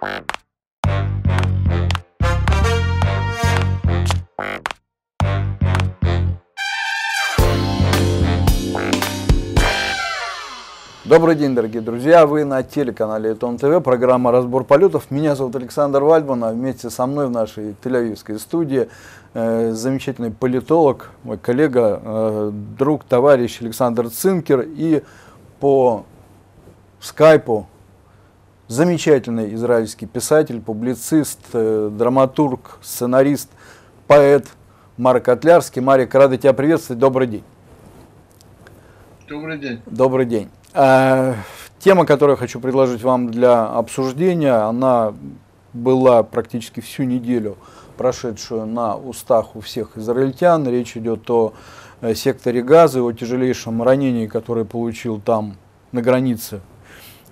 Добрый день, дорогие друзья! Вы на телеканале Том ТВ, программа «Разбор полетов». Меня зовут Александр Вальман, а вместе со мной в нашей тель студии э, замечательный политолог, мой коллега, э, друг, товарищ Александр Цинкер и по скайпу замечательный израильский писатель, публицист, э, драматург, сценарист, поэт Марк Котлярский. Марик, рада тебя приветствовать. Добрый день. Добрый день. Добрый день. Э, тема, которую я хочу предложить вам для обсуждения, она была практически всю неделю прошедшую на устах у всех израильтян. Речь идет о э, секторе Газы, о тяжелейшем ранении, которое получил там на границе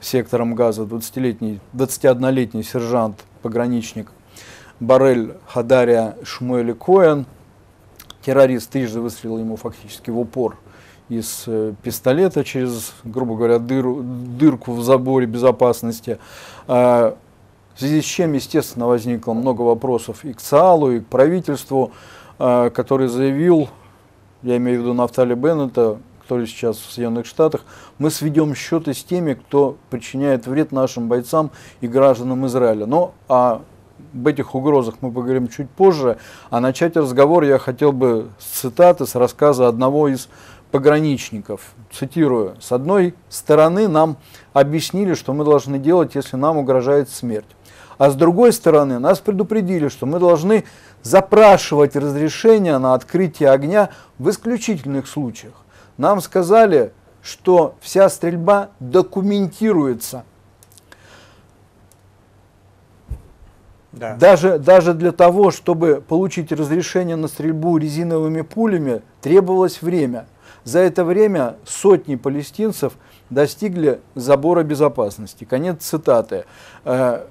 сектором Газа 20-летний, 21-летний сержант, пограничник Барель Хадария Шмуэли Коэн. Террорист трижды выстрелил ему фактически в упор из э, пистолета через, грубо говоря, дыру, дырку в заборе безопасности. А, в связи с чем, естественно, возникло много вопросов и к ЦАЛу, и к правительству, а, который заявил, я имею в виду Нафтали Беннета, который сейчас в Соединенных Штатах, мы сведем счеты с теми, кто причиняет вред нашим бойцам и гражданам Израиля. Но а об этих угрозах мы поговорим чуть позже. А начать разговор я хотел бы с цитаты, с рассказа одного из пограничников. Цитирую. С одной стороны нам объяснили, что мы должны делать, если нам угрожает смерть. А с другой стороны нас предупредили, что мы должны запрашивать разрешение на открытие огня в исключительных случаях. Нам сказали, что вся стрельба документируется. Да. Даже, даже для того, чтобы получить разрешение на стрельбу резиновыми пулями, требовалось время – за это время сотни палестинцев достигли забора безопасности. Конец цитаты. Э,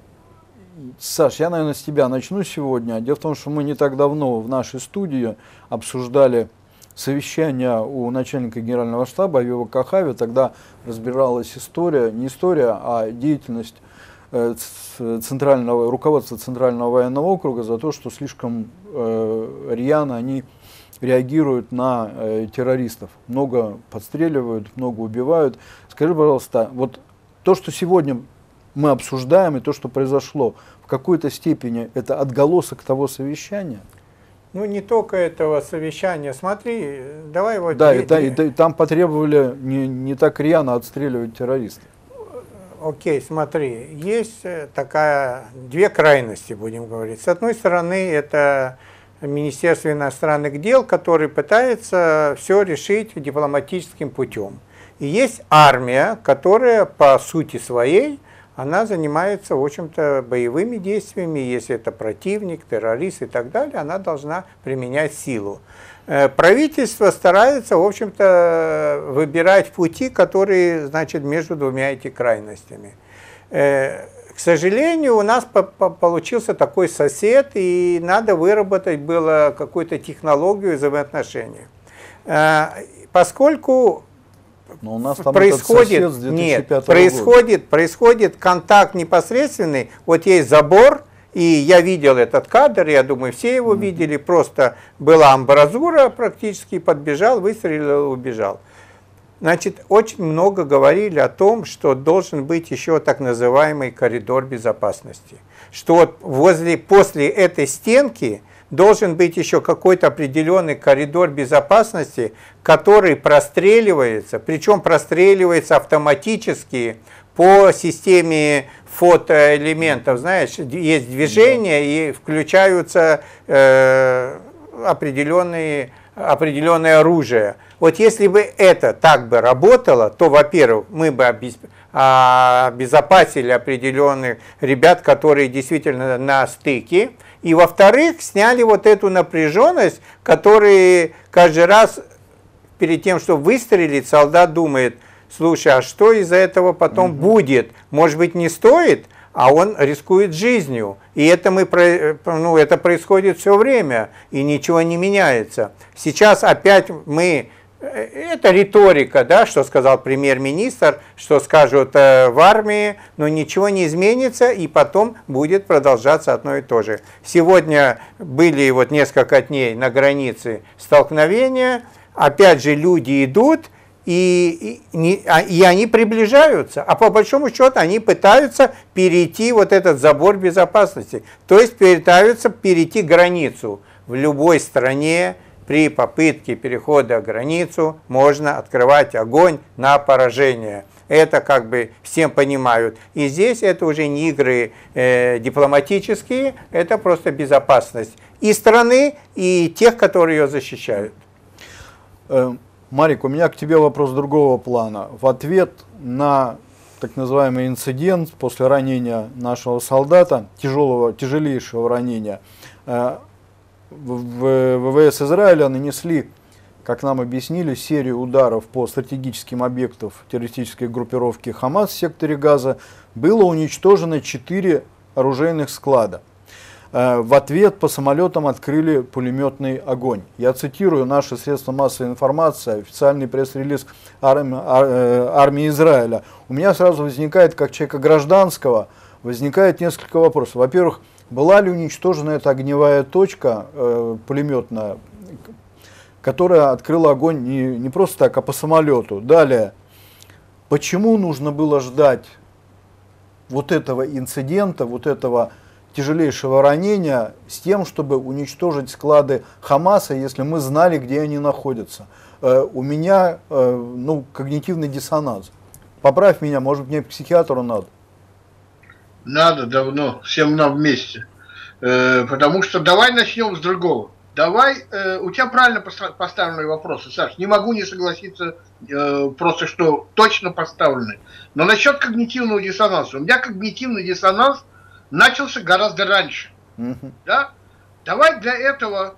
Саш, я, наверное, с тебя начну сегодня. Дело в том, что мы не так давно в нашей студии обсуждали совещание у начальника генерального штаба Авива Кахави. Тогда разбиралась история, не история, а деятельность э, центрального, руководства Центрального военного округа за то, что слишком э, рьяно они реагируют на э, террористов. Много подстреливают, много убивают. Скажи, пожалуйста, вот то, что сегодня мы обсуждаем, и то, что произошло, в какой-то степени это отголосок того совещания? Ну, не только этого совещания. Смотри, давай вот... Да, и, и, и там потребовали не, не так рьяно отстреливать террористов. Окей, смотри, есть э, такая, две крайности, будем говорить. С одной стороны, это Министерства иностранных дел, который пытается все решить дипломатическим путем. И есть армия, которая по сути своей, она занимается, в общем-то, боевыми действиями. Если это противник, террорист и так далее, она должна применять силу. Э, правительство старается, в общем-то, выбирать пути, которые, значит, между двумя этими крайностями. Э, к сожалению, у нас по -по получился такой сосед, и надо выработать было какую-то технологию взаимоотношений. Э, поскольку но у нас там происходит, нет, происходит, года. происходит контакт непосредственный. Вот есть забор, и я видел этот кадр, я думаю, все его mm -hmm. видели. Просто была амбразура практически, подбежал, выстрелил, убежал. Значит, очень много говорили о том, что должен быть еще так называемый коридор безопасности. Что вот возле, после этой стенки должен быть еще какой-то определенный коридор безопасности, который простреливается, причем простреливается автоматически по системе фотоэлементов. Знаешь, есть движение и включаются э, определенные, определенное оружие. Вот если бы это так бы работало, то, во-первых, мы бы а, обезопасили определенных ребят, которые действительно на стыке, и, во-вторых, сняли вот эту напряженность, которая каждый раз перед тем, чтобы выстрелить, солдат думает, слушай, а что из-за этого потом угу. будет? Может быть, не стоит? а он рискует жизнью. И это, мы, ну, это происходит все время, и ничего не меняется. Сейчас опять мы это риторика, да, что сказал премьер-министр, что скажут э, в армии, но ничего не изменится, и потом будет продолжаться одно и то же. Сегодня были вот несколько дней на границе столкновения, опять же люди идут, и, и, а, и они приближаются, а по большому счету они пытаются перейти вот этот забор безопасности, то есть пытаются перейти границу в любой стране, при попытке перехода границу можно открывать огонь на поражение. Это как бы всем понимают. И здесь это уже не игры э, дипломатические, это просто безопасность и страны, и тех, которые ее защищают. Э, Марик, у меня к тебе вопрос другого плана. В ответ на так называемый инцидент после ранения нашего солдата, тяжелого, тяжелейшего ранения, э, ВВС Израиля нанесли, как нам объяснили, серию ударов по стратегическим объектам террористической группировки Хамас в секторе Газа. Было уничтожено 4 оружейных склада. Э, в ответ по самолетам открыли пулеметный огонь. Я цитирую наши средства массовой информации, официальный пресс-релиз армии, э, армии Израиля. У меня сразу возникает, как человека гражданского, возникает несколько вопросов. Во-первых, была ли уничтожена эта огневая точка э, пулеметная, которая открыла огонь не, не просто так, а по самолету? Далее, почему нужно было ждать вот этого инцидента, вот этого тяжелейшего ранения с тем, чтобы уничтожить склады Хамаса, если мы знали, где они находятся? Э, у меня э, ну, когнитивный диссонанс. Поправь меня, может мне психиатру надо. Надо давно, всем нам вместе. Э, потому что давай начнем с другого. Давай, э, у тебя правильно поставленные вопросы, Саш. Не могу не согласиться, э, просто что точно поставлены. Но насчет когнитивного диссонанса. У меня когнитивный диссонанс начался гораздо раньше. Да? Давай для этого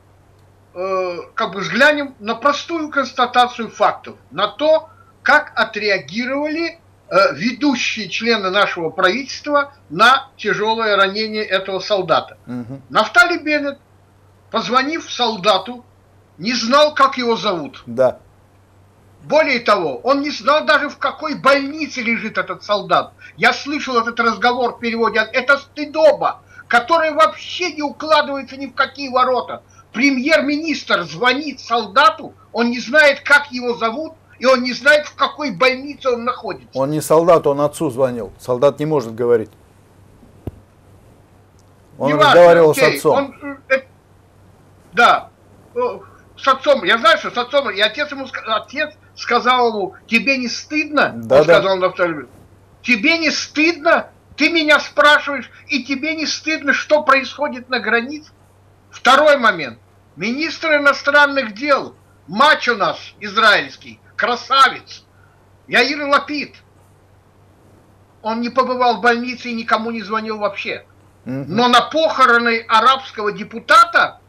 э, как бы взглянем на простую констатацию фактов, на то, как отреагировали ведущие члены нашего правительства на тяжелое ранение этого солдата. Угу. Нафтали Беннет, позвонив солдату, не знал, как его зовут. Да. Более того, он не знал даже, в какой больнице лежит этот солдат. Я слышал этот разговор в переводе. Это стыдоба, которая вообще не укладывается ни в какие ворота. Премьер-министр звонит солдату, он не знает, как его зовут, и он не знает, в какой больнице он находится. Он не солдат, он отцу звонил. Солдат не может говорить. Он не разговаривал важно, с отцом. Он, э, э, да, с отцом. Я знаю, что с отцом. И отец ему отец сказал ему, тебе не стыдно? Да, он да. сказал Нафталину. Тебе не стыдно? Ты меня спрашиваешь, и тебе не стыдно, что происходит на границе? Второй момент. Министр иностранных дел, матч у нас израильский, красавец, Яир Лапид. Он не побывал в больнице и никому не звонил вообще. Но на похороны арабского депутата,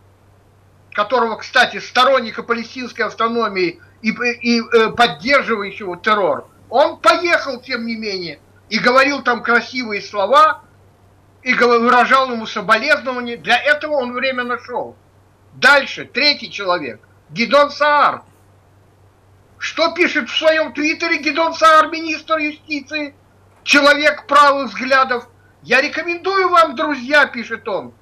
которого, кстати, сторонника палестинской автономии и, и э, поддерживающего террор, он поехал, тем не менее, и говорил там красивые слова, и выражал ему соболезнования. Для этого он время нашел. Дальше, третий человек, Гидон Саар, что пишет в своем твиттере Гидон Саар, министр юстиции? Человек правых взглядов. Я рекомендую вам, друзья, пишет он,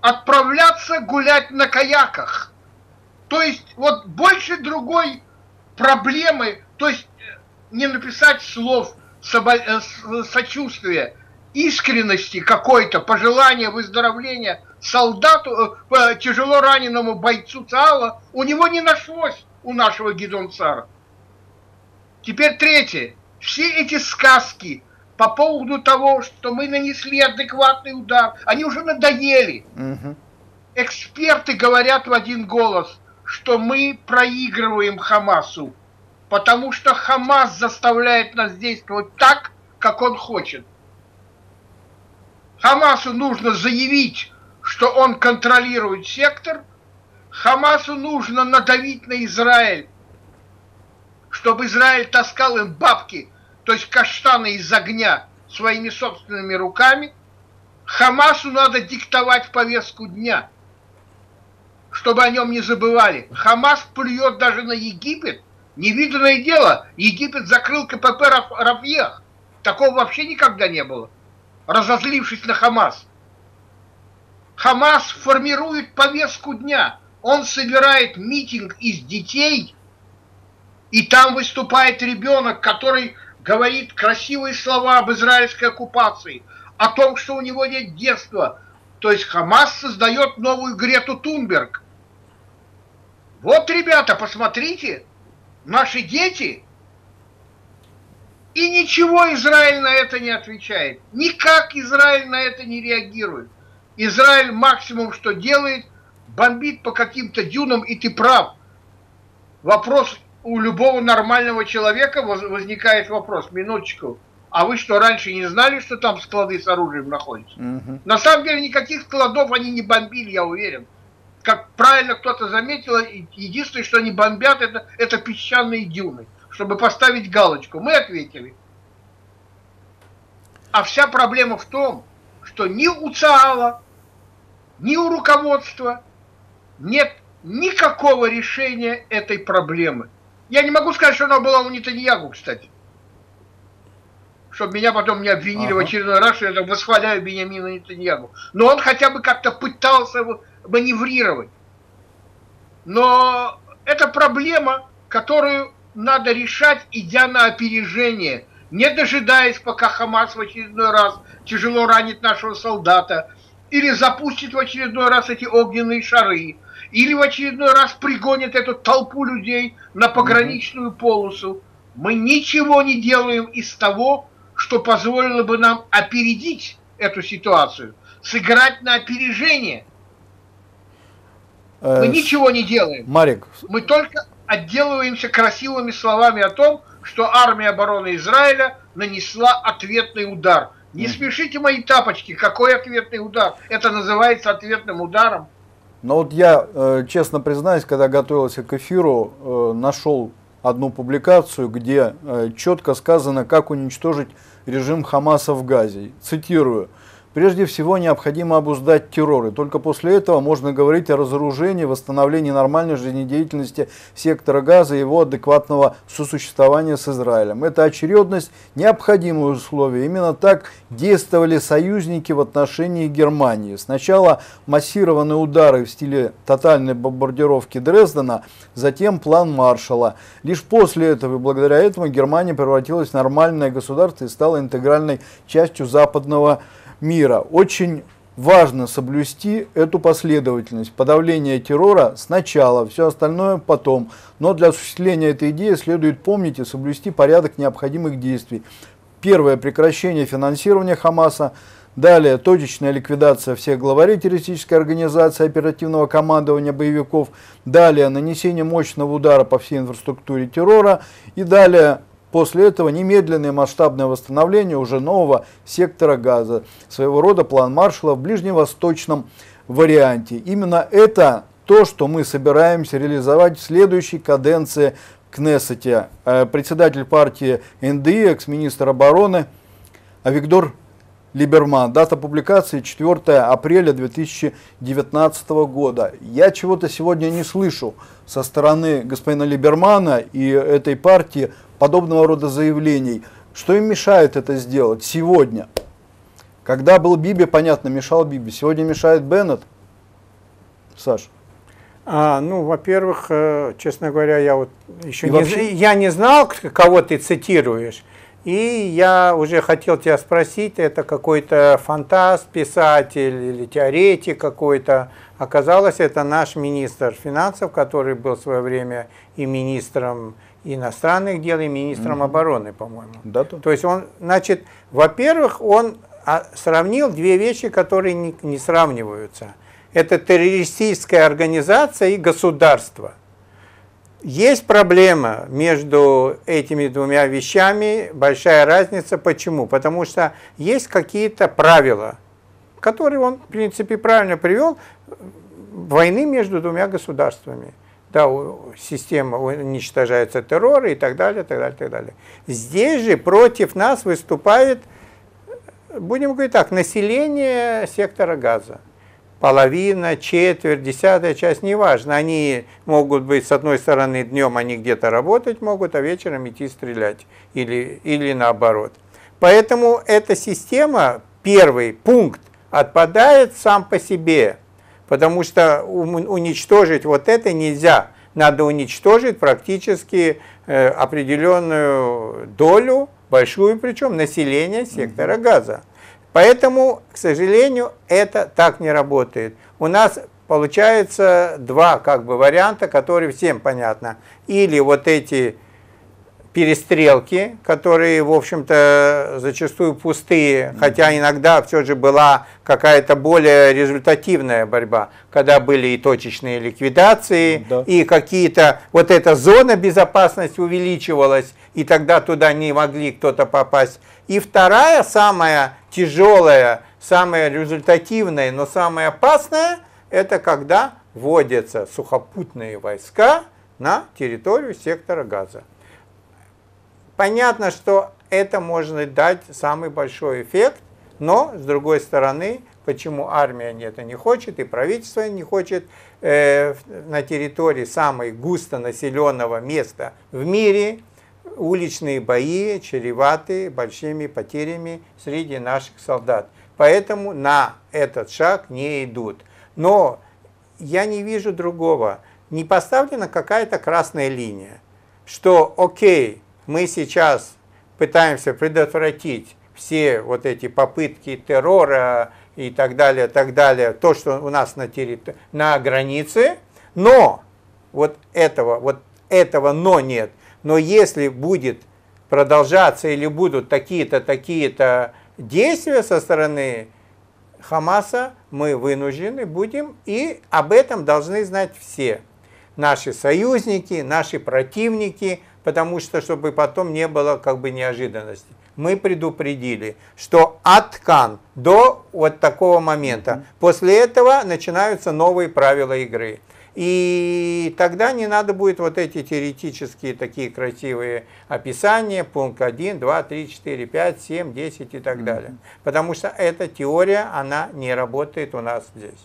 отправляться гулять на каяках. То есть вот больше другой проблемы, то есть э, не написать слов э, сочувствия, искренности какой-то, пожелания выздоровления солдату, э, тяжело раненому бойцу ЦАЛа, у него не нашлось у нашего Гидонцара. Теперь третье. Все эти сказки по поводу того, что мы нанесли адекватный удар, они уже надоели. Угу. Эксперты говорят в один голос, что мы проигрываем Хамасу, потому что Хамас заставляет нас действовать так, как он хочет. Хамасу нужно заявить, что он контролирует сектор, Хамасу нужно надавить на Израиль, чтобы Израиль таскал им бабки, то есть каштаны из огня своими собственными руками. Хамасу надо диктовать повестку дня, чтобы о нем не забывали. Хамас плюет даже на Египет, Невиданное дело, Египет закрыл КПП Рафьех. Такого вообще никогда не было, разозлившись на Хамас. Хамас формирует повестку дня. Он собирает митинг из детей, и там выступает ребенок, который говорит красивые слова об израильской оккупации, о том, что у него нет детства. То есть Хамас создает новую Грету Тунберг. Вот, ребята, посмотрите, наши дети, и ничего Израиль на это не отвечает. Никак Израиль на это не реагирует. Израиль максимум, что делает, бомбит по каким-то дюнам, и ты прав. Вопрос у любого нормального человека возникает вопрос, минуточку, а вы что, раньше не знали, что там склады с оружием находятся? Угу. На самом деле никаких складов они не бомбили, я уверен. Как правильно кто-то заметил, единственное, что они бомбят, это, это песчаные дюны, чтобы поставить галочку. Мы ответили. А вся проблема в том, что ни у ЦААЛа, ни у руководства нет никакого решения этой проблемы. Я не могу сказать, что она была у Нетаньягу, кстати. Чтобы меня потом не обвинили ага. в очередной раз, что я там восхваляю Бениамина Нетаньягу. Но он хотя бы как-то пытался маневрировать. Но это проблема, которую надо решать, идя на опережение, не дожидаясь, пока Хамас в очередной раз тяжело ранит нашего солдата, или запустит в очередной раз эти огненные шары, или в очередной раз пригонит эту толпу людей на пограничную полосу. Мы ничего не делаем из того, что позволило бы нам опередить эту ситуацию, сыграть на опережение. Мы э, ничего не делаем. Марик. Мы только отделываемся красивыми словами о том, что армия обороны Израиля нанесла ответный удар. Не смешите мои тапочки, какой ответный удар? Это называется ответным ударом. Но вот я, э, честно признаюсь, когда готовился к эфиру, э, нашел одну публикацию, где э, четко сказано, как уничтожить режим Хамаса в Газе. Цитирую. Прежде всего необходимо обуздать террор, и только после этого можно говорить о разоружении, восстановлении нормальной жизнедеятельности сектора газа и его адекватного сосуществования с Израилем. Эта очередность – необходимое условие. Именно так действовали союзники в отношении Германии. Сначала массированные удары в стиле тотальной бомбардировки Дрездена, затем план Маршала. Лишь после этого и благодаря этому Германия превратилась в нормальное государство и стала интегральной частью западного мира мира. Очень важно соблюсти эту последовательность. Подавление террора сначала, все остальное потом. Но для осуществления этой идеи следует помнить и соблюсти порядок необходимых действий. Первое – прекращение финансирования Хамаса. Далее – точечная ликвидация всех главарей террористической организации оперативного командования боевиков. Далее – нанесение мощного удара по всей инфраструктуре террора. И далее После этого немедленное масштабное восстановление уже нового сектора газа, своего рода план Маршалла в ближневосточном варианте. Именно это то, что мы собираемся реализовать в следующей каденции Кнессете. Э, председатель партии НДИ, экс-министр обороны Авигдор Либерман. Дата публикации 4 апреля 2019 года. Я чего-то сегодня не слышу со стороны господина Либермана и этой партии подобного рода заявлений. Что им мешает это сделать сегодня? Когда был Биби, понятно, мешал Биби. Сегодня мешает Беннет. Саш. А, ну, во-первых, э, честно говоря, я вот еще не, вообще... я не знал, кого ты цитируешь. И я уже хотел тебя спросить, это какой-то фантаст, писатель или теоретик какой-то. Оказалось, это наш министр финансов, который был в свое время и министром иностранных дел, и министром mm-hmm. обороны, по-моему. Да, то. то есть он, значит, во-первых, он а, сравнил две вещи, которые не, не сравниваются. Это террористическая организация и государство. Есть проблема между этими двумя вещами, большая разница. Почему? Потому что есть какие-то правила, которые он, в принципе, правильно привел, войны между двумя государствами. Да, система уничтожается террор и так далее, так далее, так далее. Здесь же против нас выступает, будем говорить так, население сектора газа. половина, четверть, десятая часть, неважно. Они могут быть, с одной стороны, днем они где-то работать могут, а вечером идти стрелять. Или, или наоборот. Поэтому эта система, первый пункт, отпадает сам по себе. Потому что уничтожить вот это нельзя. Надо уничтожить практически э, определенную долю, большую причем, населения сектора газа. Поэтому, к сожалению, это так не работает. У нас получается два как бы варианта, которые всем понятно. Или вот эти перестрелки, которые, в общем-то, зачастую пустые, хотя иногда все же была какая-то более результативная борьба, когда были и точечные ликвидации, да. и какие-то, вот эта зона безопасности увеличивалась, и тогда туда не могли кто-то попасть. И вторая, самая тяжелая, самая результативная, но самая опасная, это когда вводятся сухопутные войска на территорию сектора газа. Понятно, что это может дать самый большой эффект, но, с другой стороны, почему армия это не хочет и правительство не хочет э, на территории самой густо населенного места в мире, уличные бои чреваты большими потерями среди наших солдат. Поэтому на этот шаг не идут. Но я не вижу другого. Не поставлена какая-то красная линия, что окей, мы сейчас пытаемся предотвратить все вот эти попытки террора и так далее, так далее, то, что у нас на, территор... на границе, но вот этого, вот этого но нет. Но если будет продолжаться или будут такие-то, такие-то действия со стороны Хамаса, мы вынуждены будем, и об этом должны знать все. Наши союзники, наши противники, потому что, чтобы потом не было как бы неожиданности. Мы предупредили, что от Кан до вот такого момента. После этого начинаются новые правила игры. И тогда не надо будет вот эти теоретические такие красивые описания, пункт 1, 2, 3, 4, 5, 7, 10 и так далее. Потому что эта теория, она не работает у нас здесь.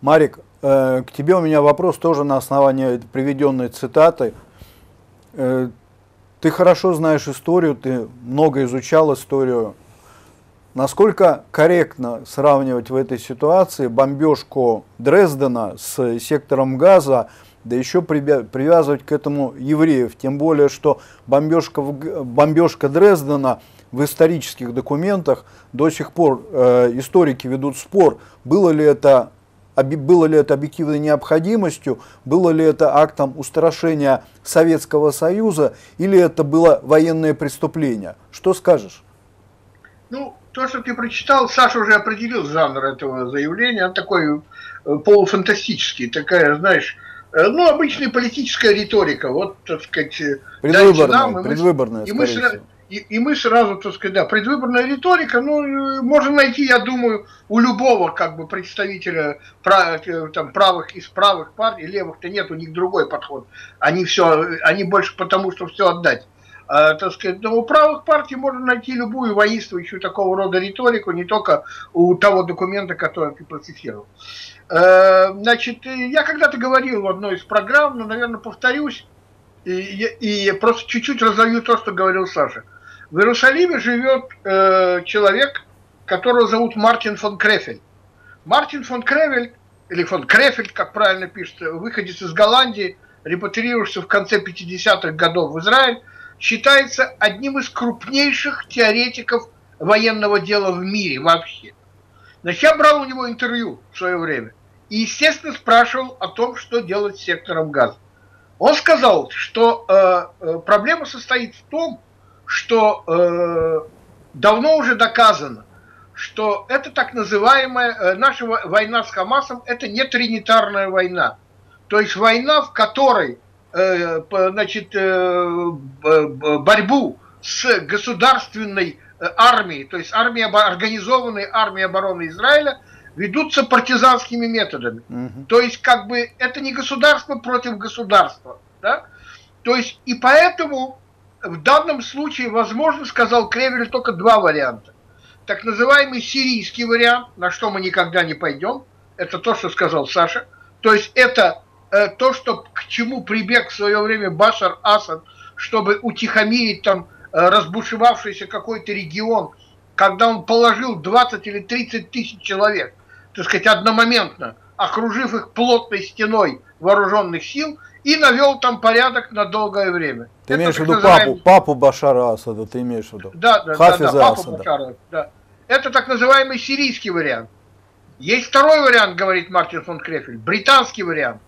Марик, э, к тебе у меня вопрос тоже на основании приведенной цитаты. Э, ты хорошо знаешь историю, ты много изучал историю. Насколько корректно сравнивать в этой ситуации бомбежку Дрездена с сектором газа, да еще привязывать к этому евреев, тем более, что бомбежка, бомбежка Дрездена в исторических документах до сих пор э, историки ведут спор, было ли это было ли это объективной необходимостью, было ли это актом устрашения Советского Союза или это было военное преступление. Что скажешь? Ну, то, что ты прочитал, Саша уже определил жанр этого заявления, он такой э, полуфантастический, такая, знаешь, э, ну, обычная политическая риторика, вот, так сказать, э, предвыборная, нам, и предвыборная, и мы, и, и мы сразу, так сказать, да, предвыборная риторика, ну, можно найти, я думаю, у любого, как бы, представителя прав, там, правых из правых партий, левых-то нет, у них другой подход. Они все, они больше потому, что все отдать. А, так сказать, но у правых партий можно найти любую воинствующую такого рода риторику, не только у того документа, который ты процитировал. А, значит, я когда-то говорил в одной из программ, но, наверное, повторюсь, и, и просто чуть-чуть разовью то, что говорил Саша. В Иерусалиме живет э, человек, которого зовут Мартин фон Крефель. Мартин фон Крефель, или фон Крефель, как правильно пишется, выходец из Голландии, репатриировавшийся в конце 50-х годов в Израиль, считается одним из крупнейших теоретиков военного дела в мире вообще. Значит, я брал у него интервью в свое время и, естественно, спрашивал о том, что делать с сектором газа. Он сказал, что э, э проблема состоит в том, что э, давно уже доказано, что это так называемая э, наша война с Хамасом, это не тринитарная война. То есть война, в которой э, значит, э, борьбу с государственной э, армией, то есть армией, организованной армией обороны Израиля, ведутся партизанскими методами. Угу. То есть, как бы, это не государство против государства. Да? То есть, и поэтому в данном случае, возможно, сказал Кремль, только два варианта. Так называемый сирийский вариант, на что мы никогда не пойдем, это то, что сказал Саша. То есть это э, то, что, к чему прибег в свое время Башар Асад, чтобы утихомирить там э, разбушевавшийся какой-то регион, когда он положил 20 или 30 тысяч человек, так сказать, одномоментно, окружив их плотной стеной вооруженных сил и навел там порядок на долгое время. Ты это имеешь в виду называемый... папу, папу Башара Асада, ты имеешь в виду? Да, да, Хафиза да, да, папу Асада. Башара, да. Это так называемый сирийский вариант. Есть второй вариант, говорит Мартин фон Крефель, британский вариант.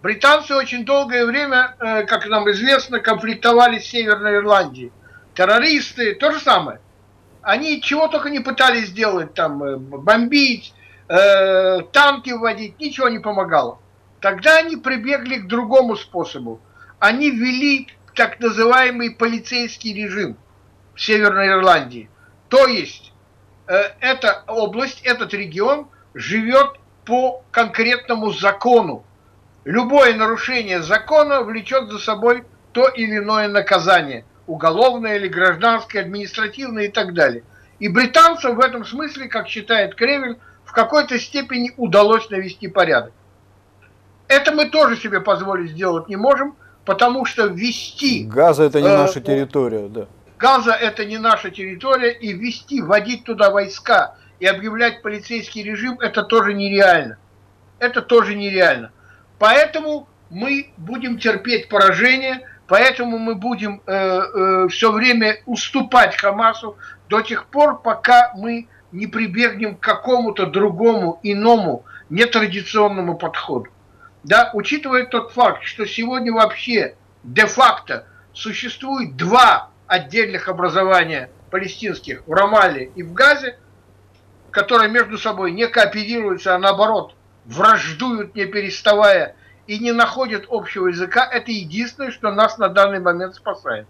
Британцы очень долгое время, э, как нам известно, конфликтовали с Северной Ирландией. Террористы, то же самое. Они чего только не пытались сделать, там, э, бомбить, э, танки вводить, ничего не помогало. Тогда они прибегли к другому способу. Они ввели так называемый полицейский режим в Северной Ирландии. То есть э, эта область, этот регион живет по конкретному закону. Любое нарушение закона влечет за собой то или иное наказание. Уголовное или гражданское, административное и так далее. И британцам в этом смысле, как считает Кремль, в какой-то степени удалось навести порядок. Это мы тоже себе позволить сделать не можем, потому что ввести... Газа это не э, наша территория, да. Газа это не наша территория, и ввести, вводить туда войска и объявлять полицейский режим, это тоже нереально. Это тоже нереально. Поэтому мы будем терпеть поражение, поэтому мы будем э, э, все время уступать Хамасу до тех пор, пока мы не прибегнем к какому-то другому, иному, нетрадиционному подходу да, учитывая тот факт, что сегодня вообще де-факто существует два отдельных образования палестинских в Рамале и в Газе, которые между собой не кооперируются, а наоборот враждуют не переставая и не находят общего языка, это единственное, что нас на данный момент спасает.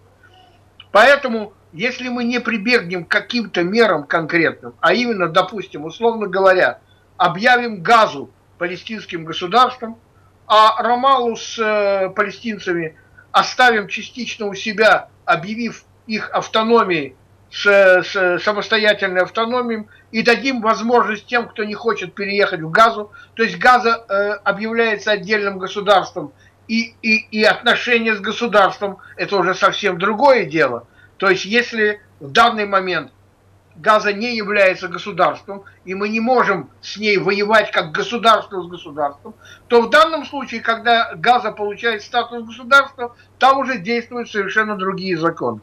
Поэтому, если мы не прибегнем к каким-то мерам конкретным, а именно, допустим, условно говоря, объявим газу палестинским государством, а Рамалу с э, палестинцами оставим частично у себя, объявив их автономией, с, с самостоятельной автономией, и дадим возможность тем, кто не хочет переехать в Газу. То есть Газа э, объявляется отдельным государством, и, и, и отношения с государством – это уже совсем другое дело. То есть если в данный момент Газа не является государством, и мы не можем с ней воевать как государство с государством, то в данном случае, когда Газа получает статус государства, там уже действуют совершенно другие законы.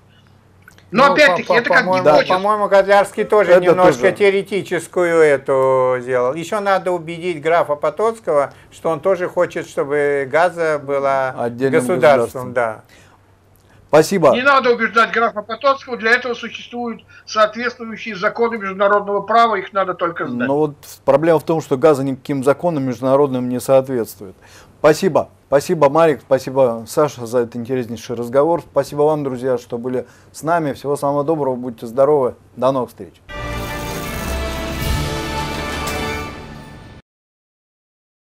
Но ну, опять-таки, это как гипотеза. Да, по-моему, Котлярский тоже это немножко тоже. теоретическую эту сделал. Еще надо убедить графа Потоцкого, что он тоже хочет, чтобы Газа была Отдельным государством. Да. Спасибо. Не надо убеждать графа Потоцкого, для этого существуют соответствующие законы международного права, их надо только знать. Но вот проблема в том, что газа никаким законам международным не соответствует. Спасибо. Спасибо, Марик, спасибо, Саша, за этот интереснейший разговор. Спасибо вам, друзья, что были с нами. Всего самого доброго, будьте здоровы. До новых встреч.